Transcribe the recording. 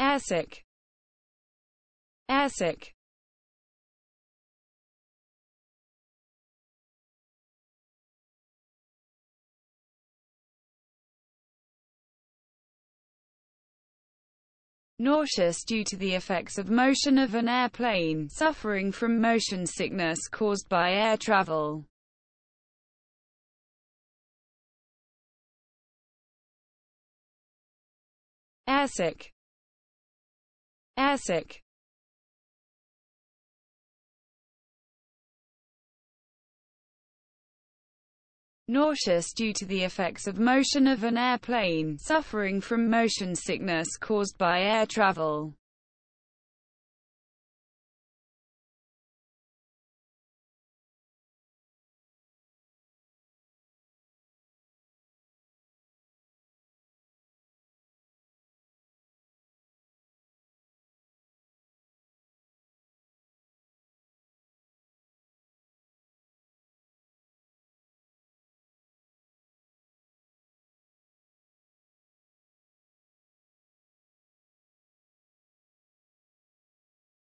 airsick nauseous due to the effects of motion of an airplane, suffering from motion sickness caused by air travel. Airsick Airsick nauseous due to the effects of motion of an airplane, suffering from motion sickness caused by air travel.